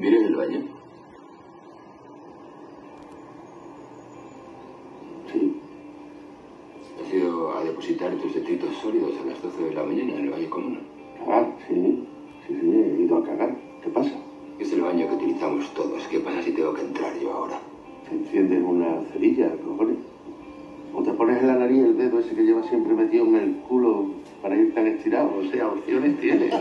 Miren el baño? Sí. ¿Has ido a depositar tus detritos sólidos a las 12 de la mañana en el baño común? Ah, sí. Sí, sí, he ido a cagar. ¿Qué pasa? Es el baño que utilizamos todos. ¿Qué pasa si tengo que entrar yo ahora? Te enciendes una cerilla, cojones. O te pones en la nariz el dedo ese que llevas siempre metido en el culo para ir tan estirado. O sea, opciones tienes.